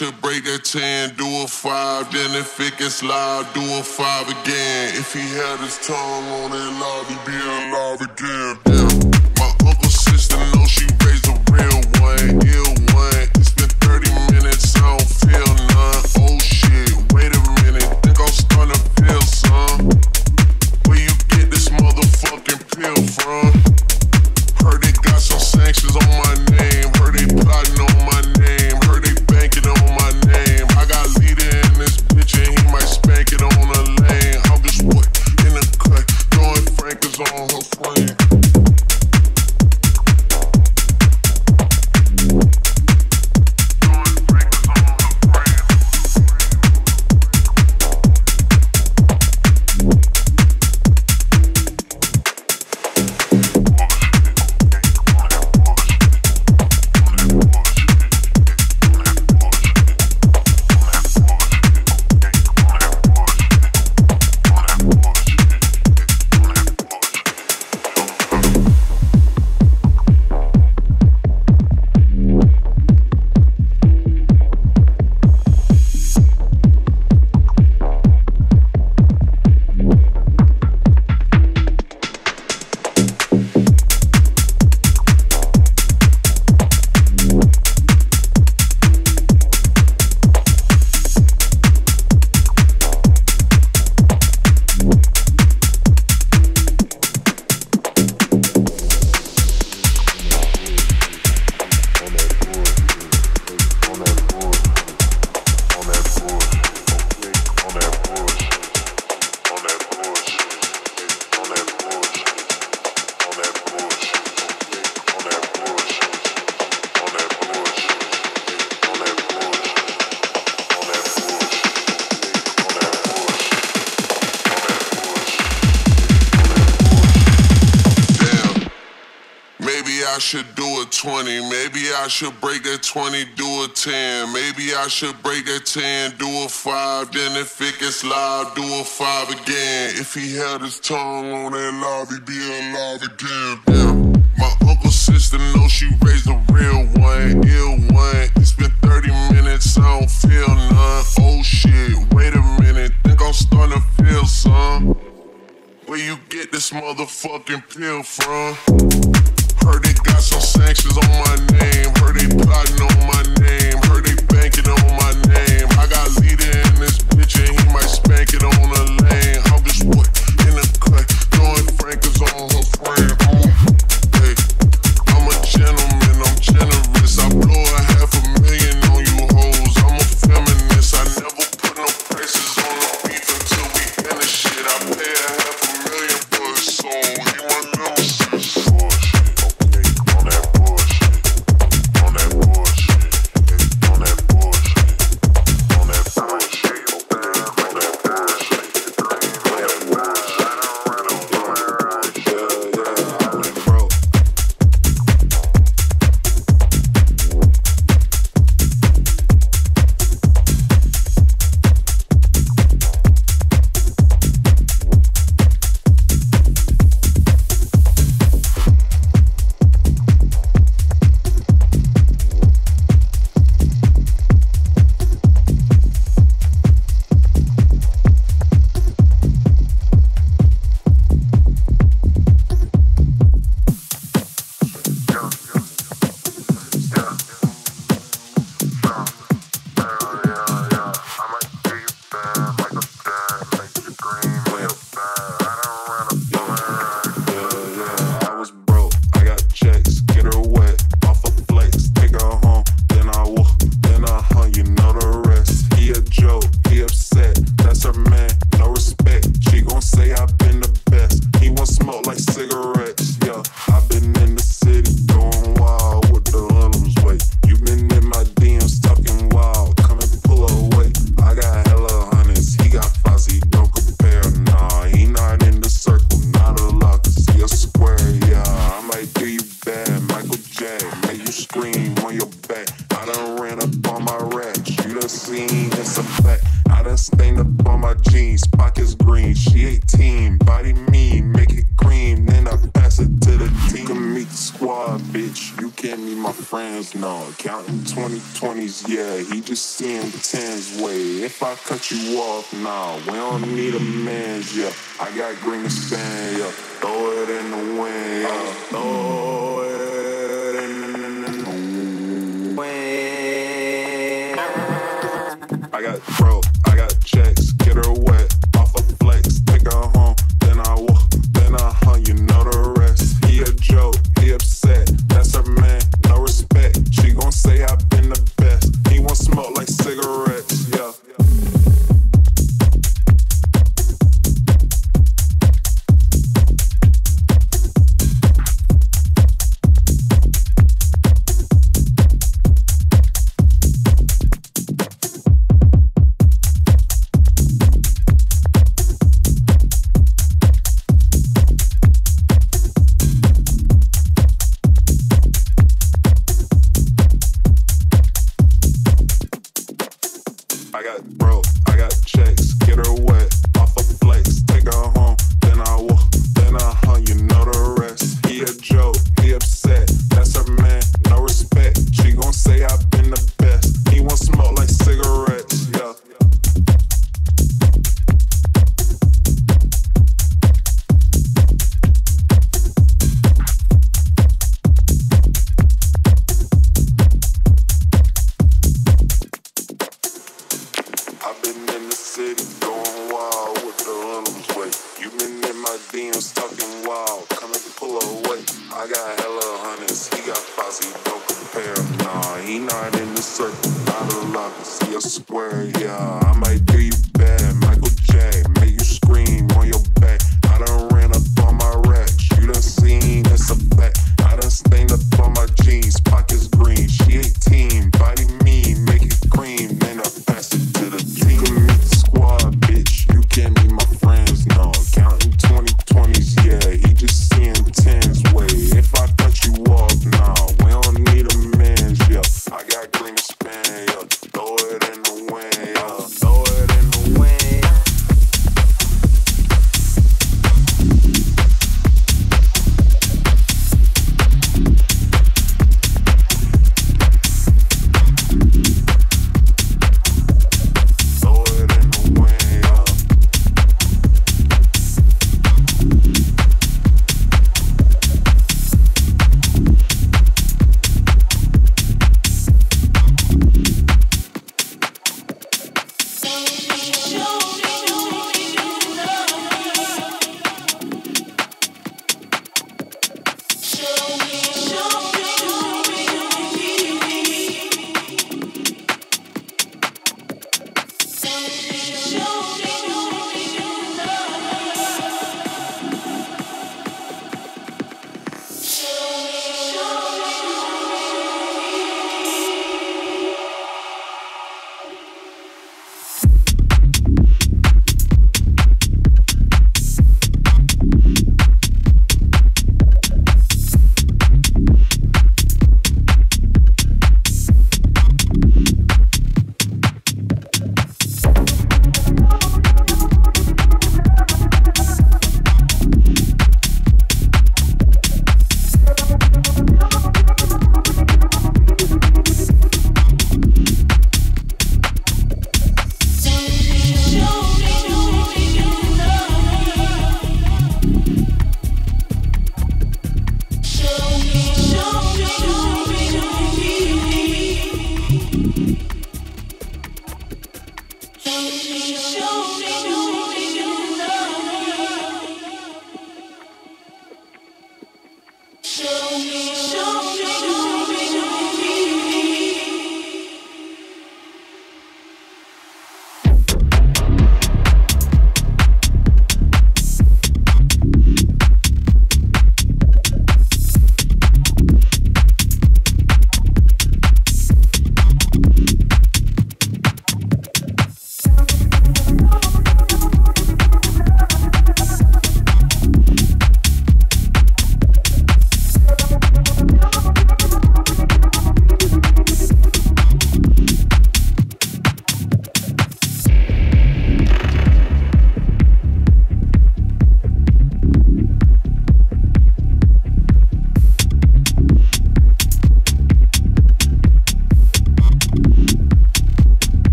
should break that 10, do a 5. Then if it gets loud, do a 5 again. If he had his tongue on that loud, he'd be alive again. 20, do a 10. Maybe I should break that 10, do a 5. Then if it gets live, do a 5 again. If he held his tongue on that lobby, be alive again. Damn. My uncle's sister knows she raised a real one, ill one. It's been 30 minutes, I don't feel none. Oh shit, wait a minute, think I'm starting to feel some where you get this motherfucking pill from. Heard they got some sanctions on my name. Heard they plotting on my name. Heard they banking on my name. I got leader in this bitch and he might spank it on the lane. I'm just what in the cut, throwing frankers on her friend.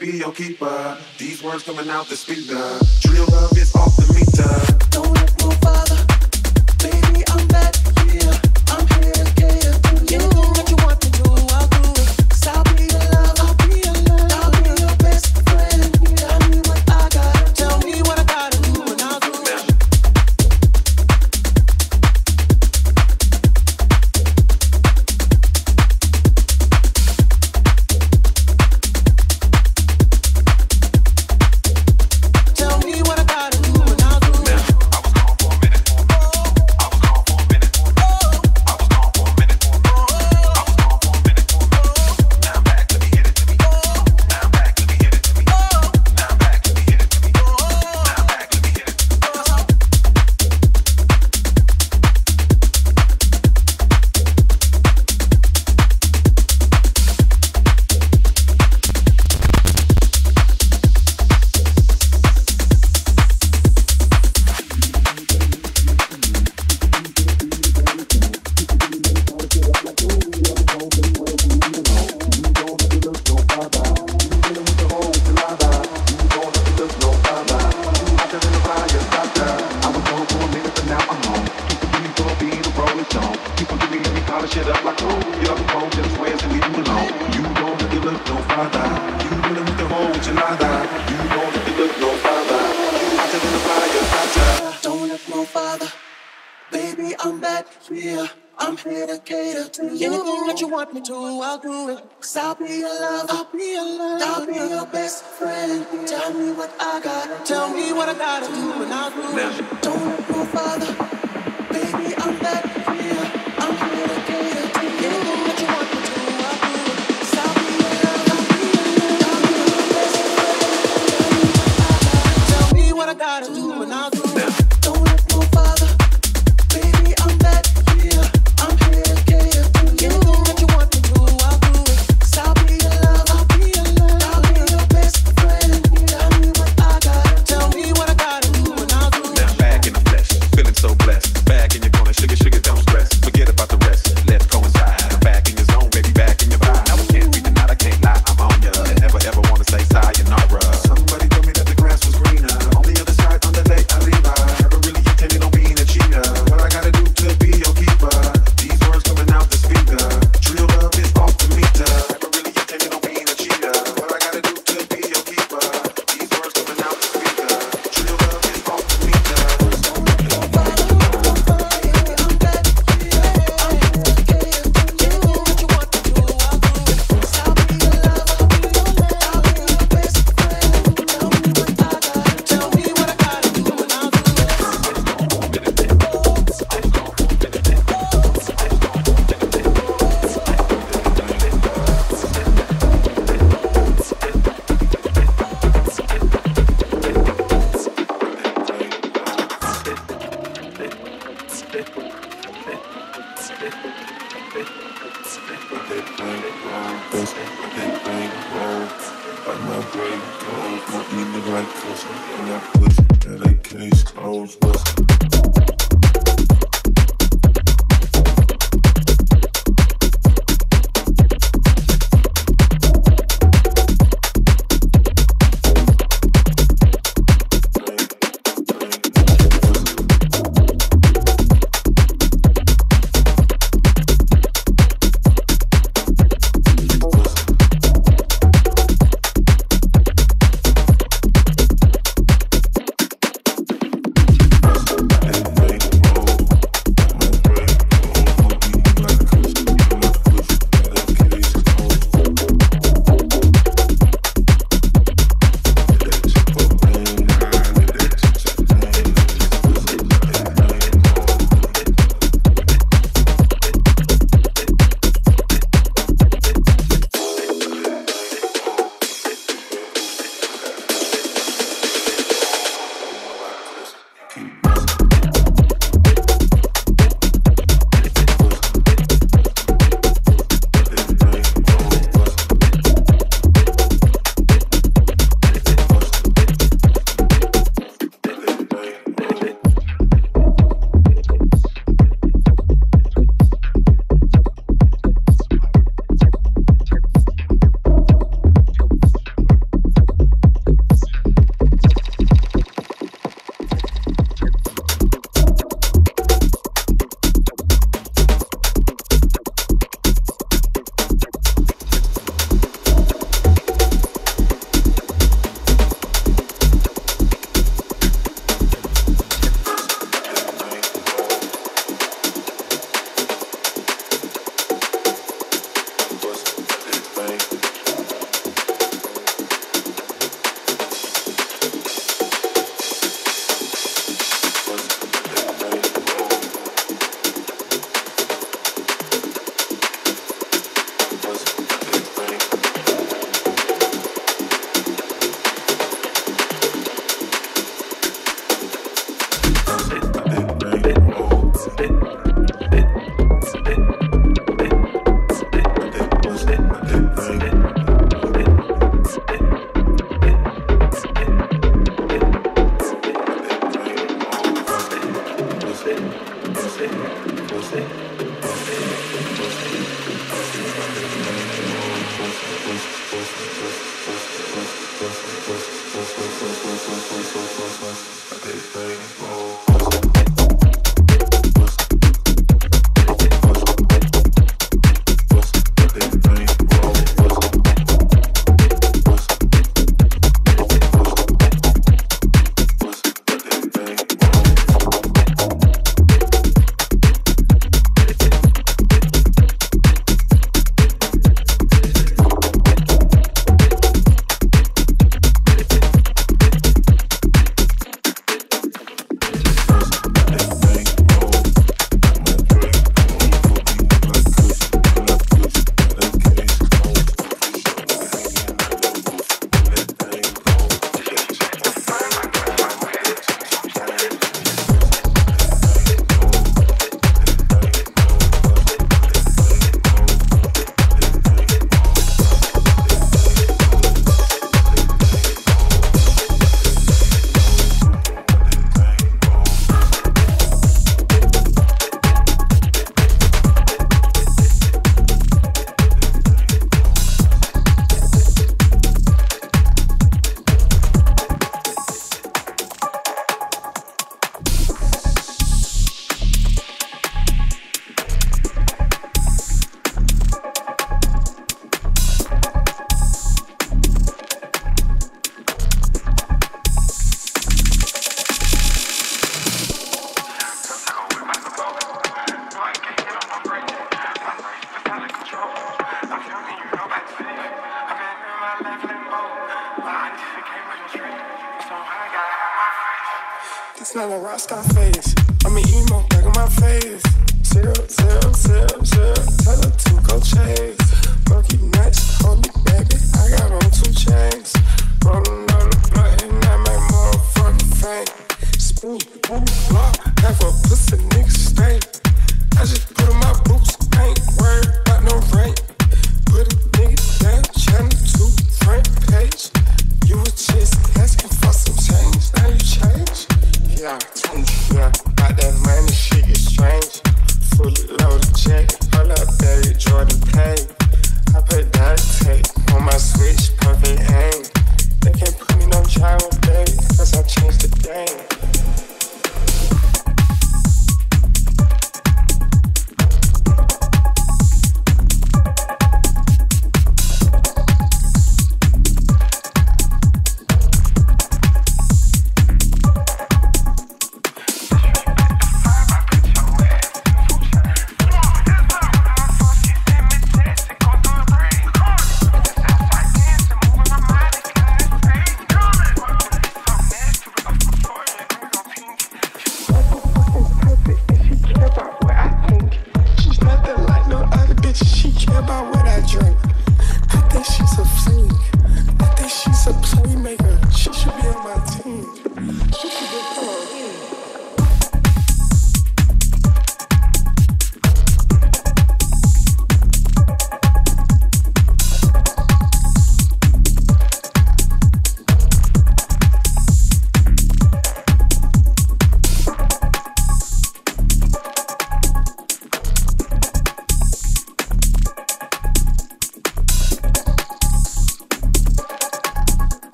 Be your keeper? These words coming out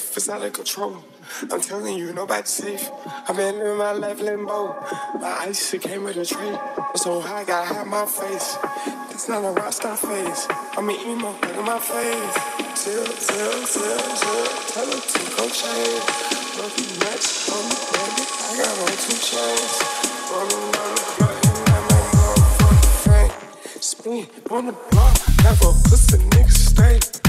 safe. It's out of control. I'm telling you, nobody's safe. I've been living my life limbo. My ice, it came with a tray. So high, I gotta hide my face. It's not a rock star face. I'm an emo, look at my face. Chill, chill, chill, chill. Tell them to go change. Don't be nuts, on me, baby. I got on two chains. Rolling on the block, and I'm a motherfucking thing. Spin on the block, have a pussy nigga stay.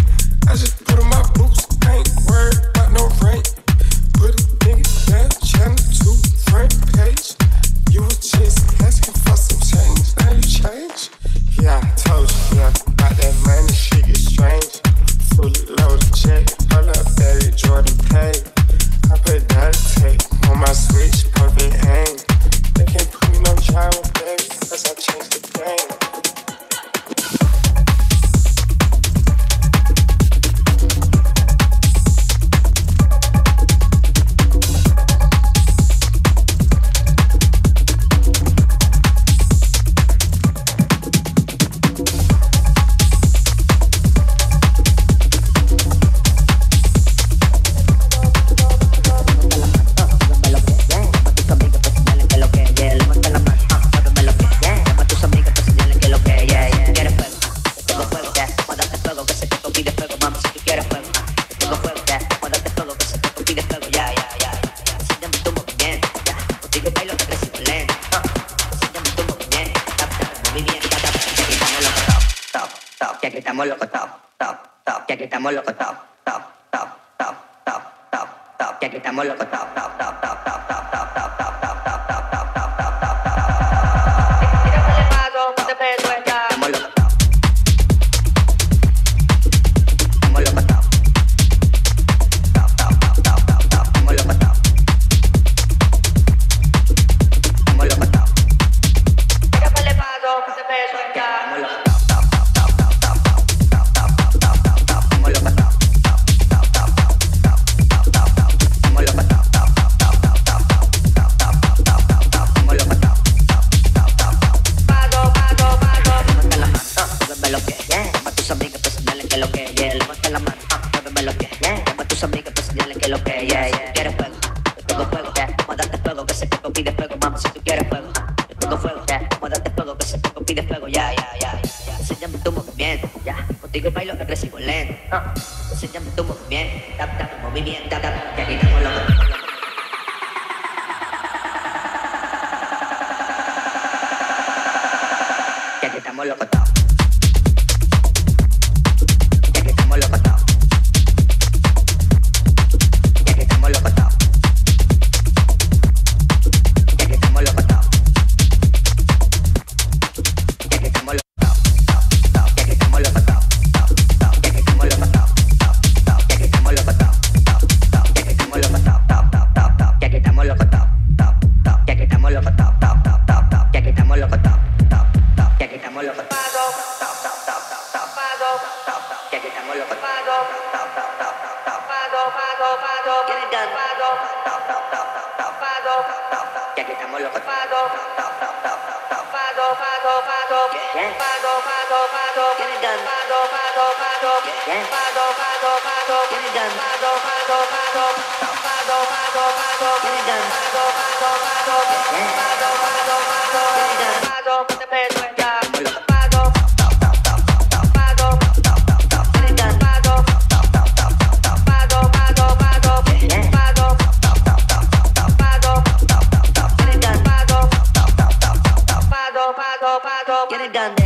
Done,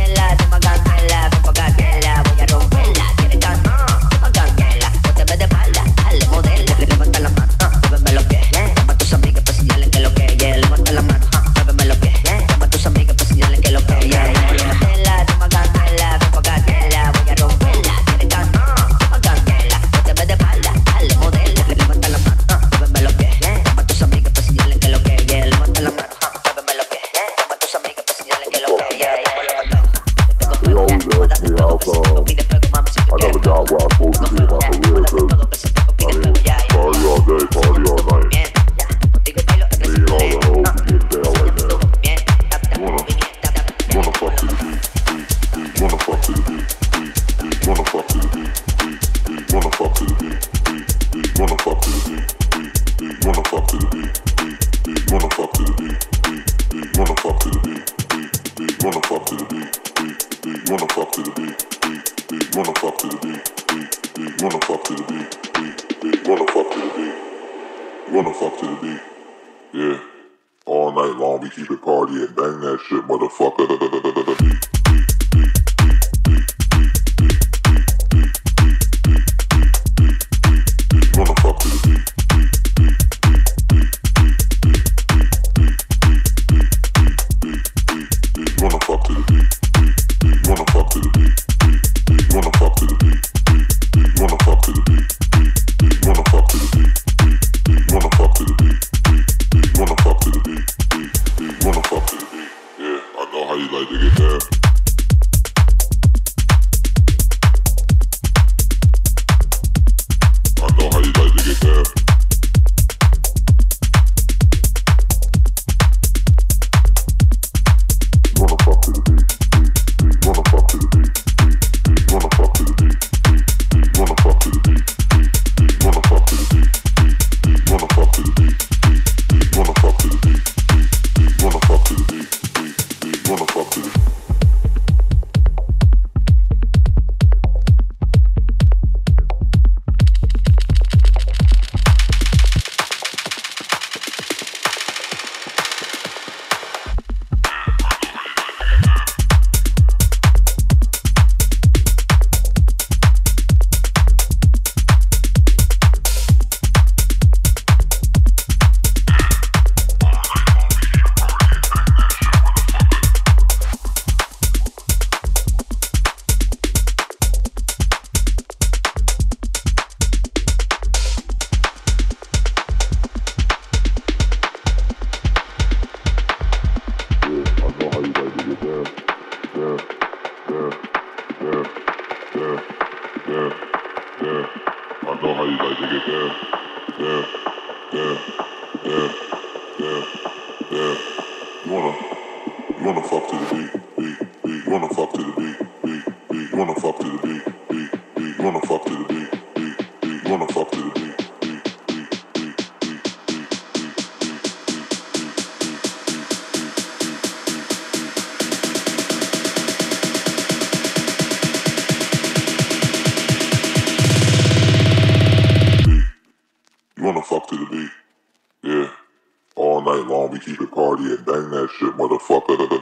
we keep it party and bang that shit, motherfucker.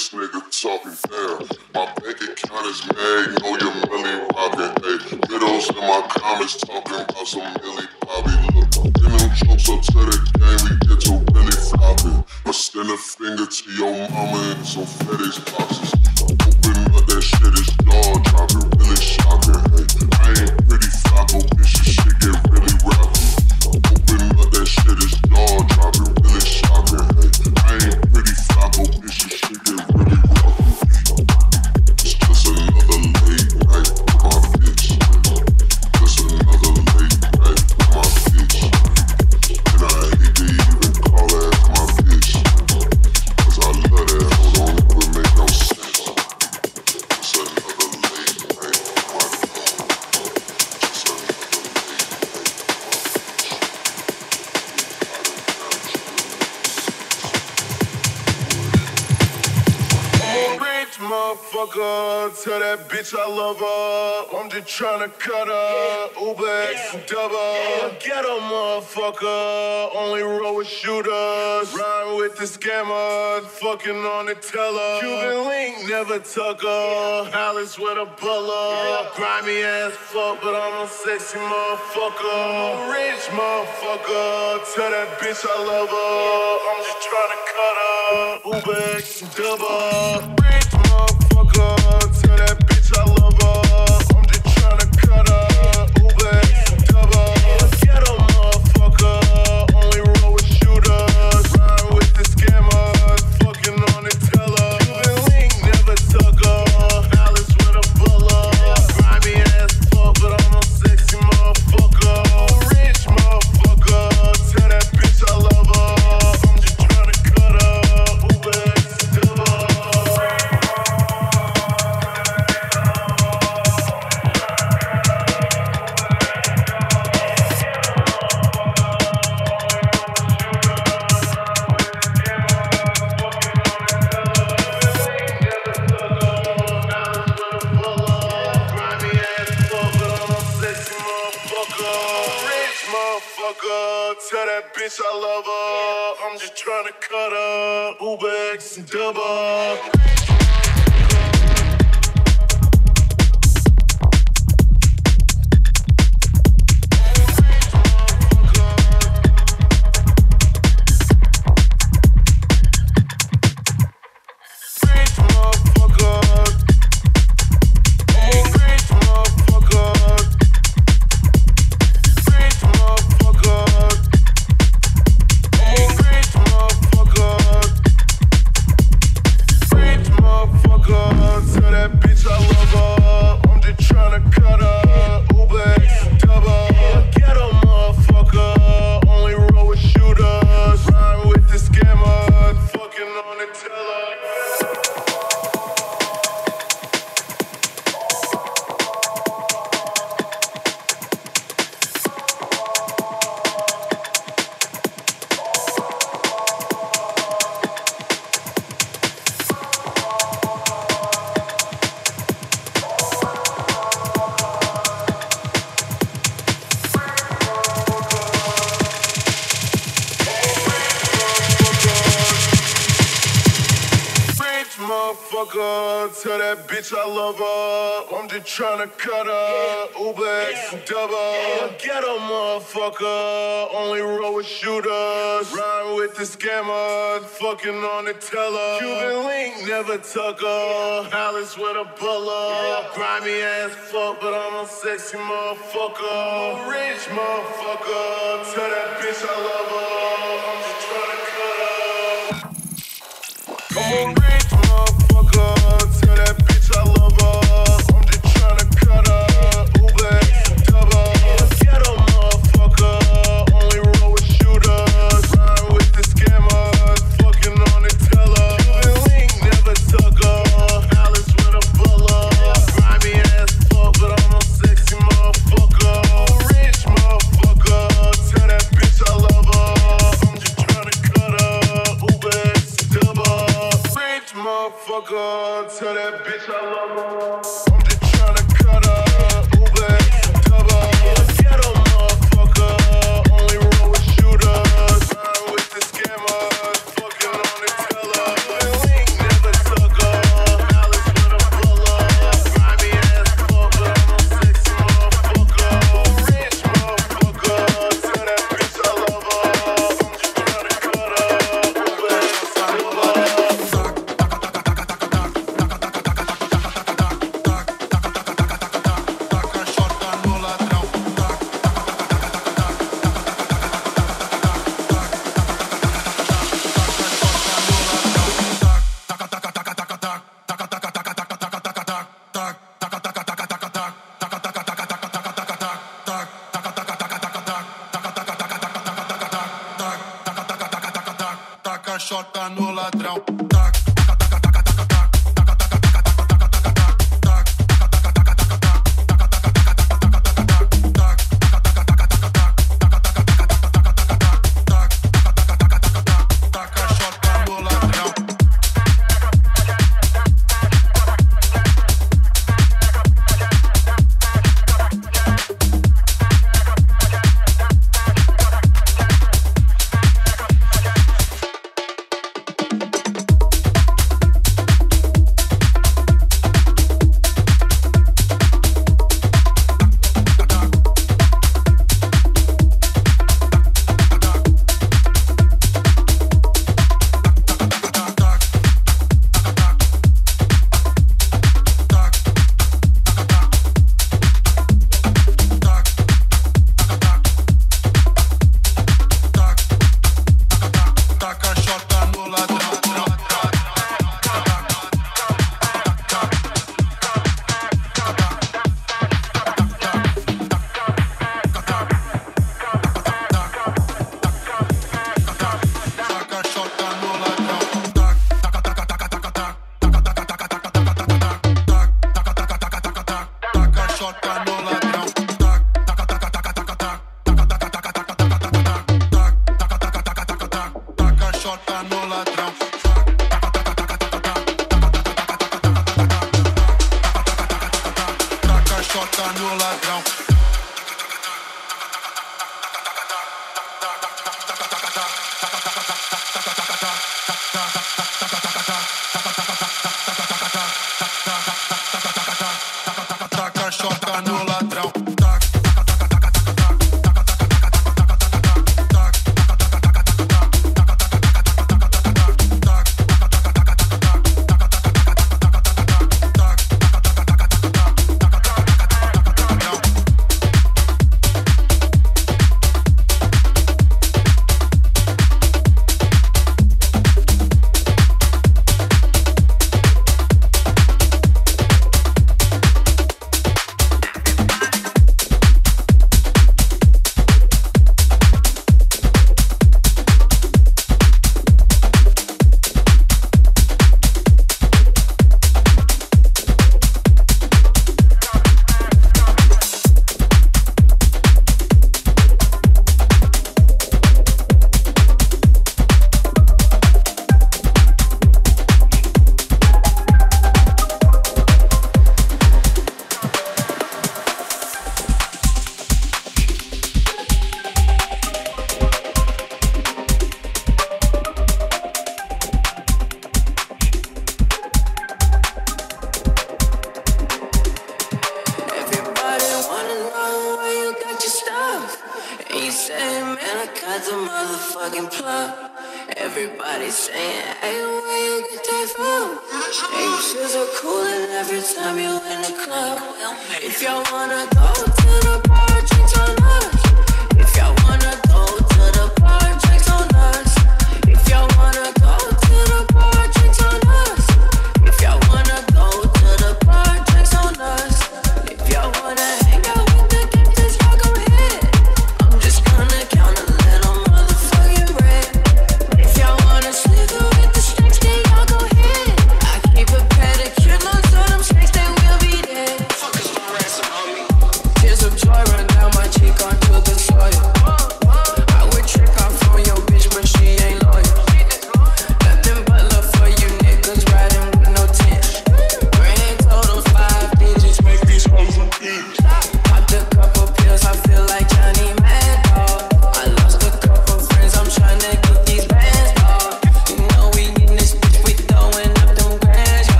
this nigga talking fair. My bank account is made. know you're really rocking. Hey, riddles in my comments talking about some motherfucker. Tell that bitch I love her. I'm just tryna cut her. Ubex double. Get a motherfucker. Only roll with shooters. Rhyme with the scammers. Fucking on the teller. Cuban link, never tucker. Yeah. Palace with a butler. Grimy ass fuck, but I'm a sexy motherfucker. I'm a rich motherfucker. Tell that bitch I love her. I'm just tryna cut her. Ubex double. shooters, rhyme with the scammers, fucking on the teller. Cuban link, never tucker. Palace with a butler, grimy ass fuck, but I'm a sexy motherfucker. I'm a rich motherfucker, tell that bitch I love her. I'm just trying to cut her. Come on.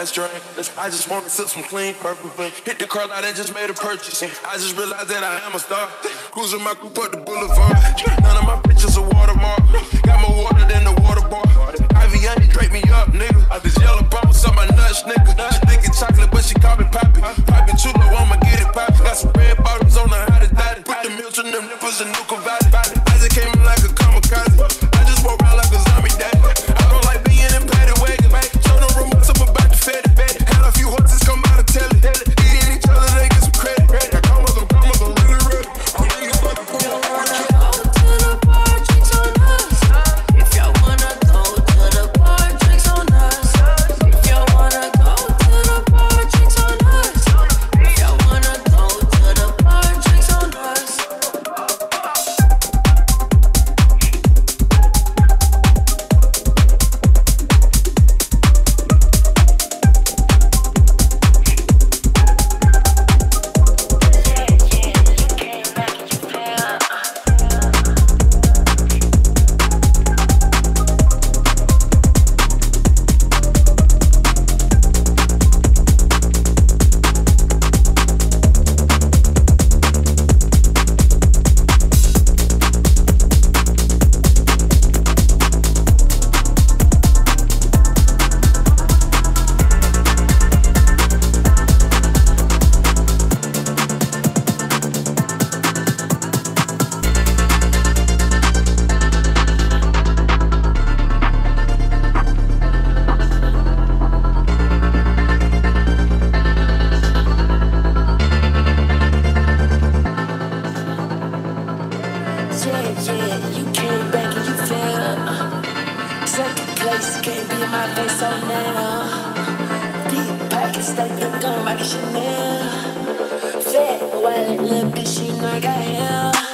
last drink. I just wanna sip some clean purple. Hit the car lot and just made a purchase. I just realized that I am a star. Cruising my coupe up the boulevard. None of my bitches are watermark. Got more water than the water bar. Ivy Aviani drape me up, nigga. I just yellow bones on my nuts, nigga. She thinking chocolate, but she call me poppy. Poppy low, I'ma get it poppy. Got some red yeah, yeah. You came back and you fell. Second place can't be in my face right now. Deep pockets stuck in gum, I can Chanel. Fat wallet, look good, she know I got hell.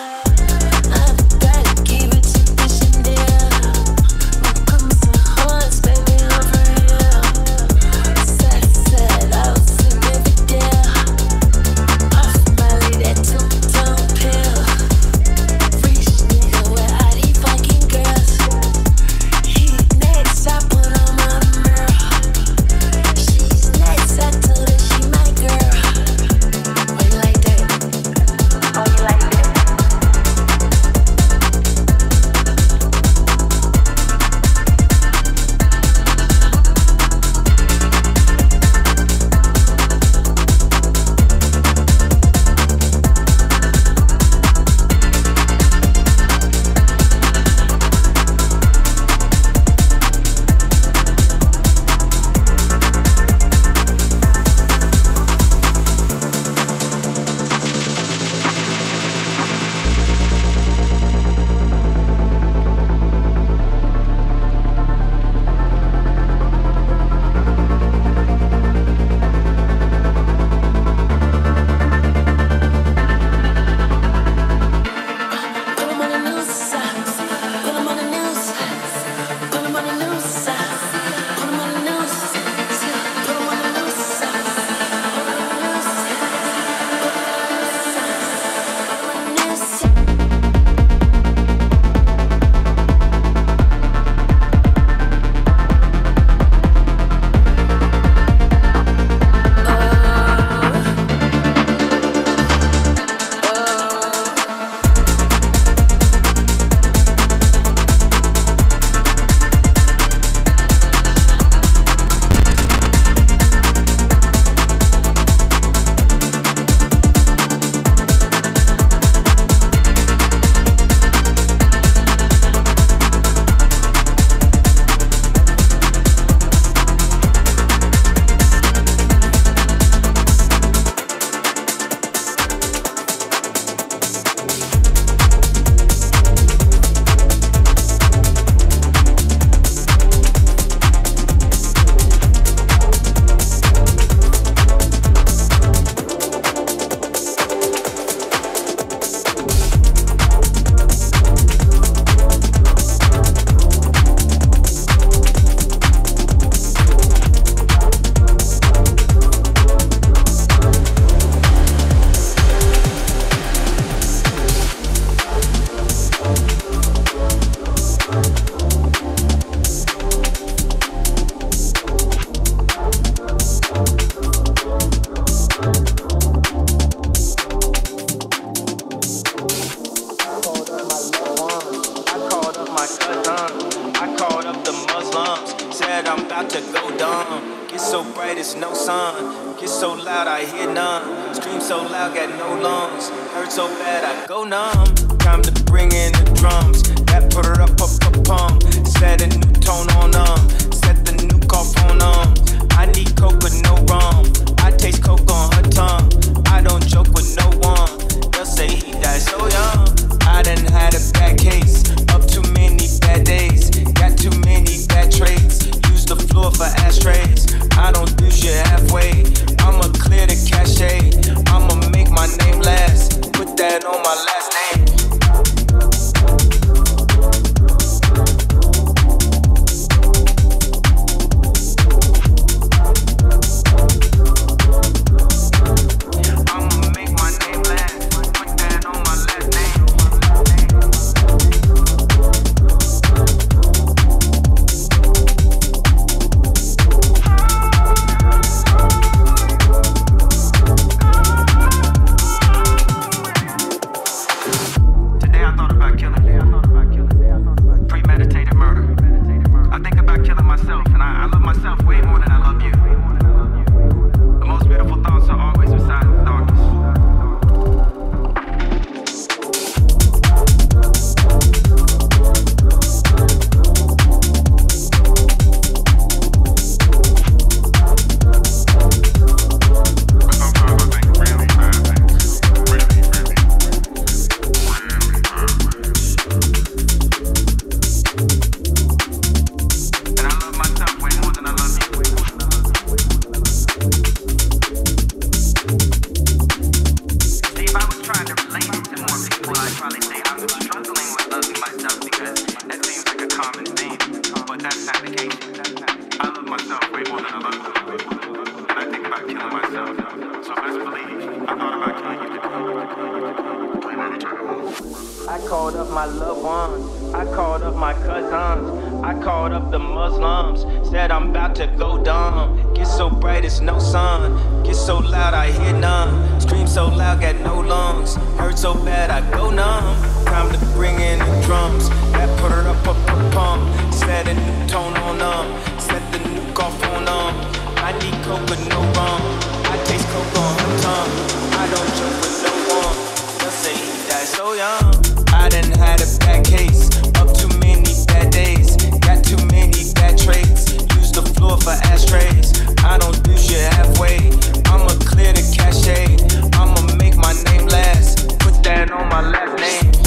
I called up my loved ones. I called up my cousins. I called up the Muslims. Said I'm about to go dumb. Get so bright, it's no sun. Get so loud, I hear none. Scream so loud, got no lungs. Hurt so bad, I go numb. Time to bring in the drums. That put up, up, pump. Setting tone on them. On them. I need coke with no rum. I taste coke on her tongue. I don't joke with no one. They'll say he died so young. I done had a bad case. Up too many bad days. Got too many bad traits. Use the floor for ashtrays. I don't do shit halfway. I'ma clear the cachet. I'ma make my name last. Put that on my last name.